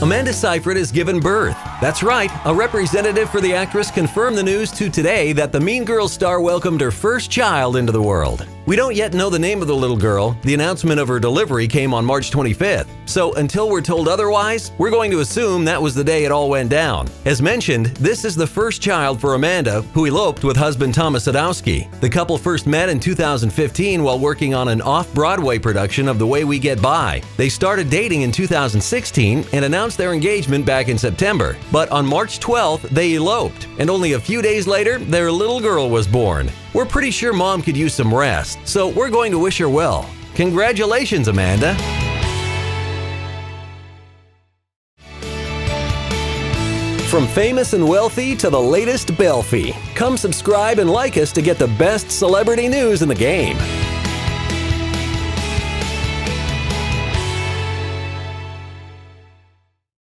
Amanda Seyfried has given birth. That's right, a representative for the actress confirmed the news to today that the Mean Girls star welcomed her first child into the world. We don't yet know the name of the little girl. The announcement of her delivery came on March 25th. So until we're told otherwise, we're going to assume that was the day it all went down. As mentioned, this is the first child for Amanda, who eloped with husband Thomas Sadoski. The couple first met in 2015 while working on an off-Broadway production of The Way We Get By. They started dating in 2016 and announced their engagement back in September. But on March 12th, they eloped, and only a few days later, their little girl was born. We're pretty sure mom could use some rest, so we're going to wish her well. Congratulations, Amanda! From famous and wealthy to the latest Belfie, come subscribe and like us to get the best celebrity news in the game.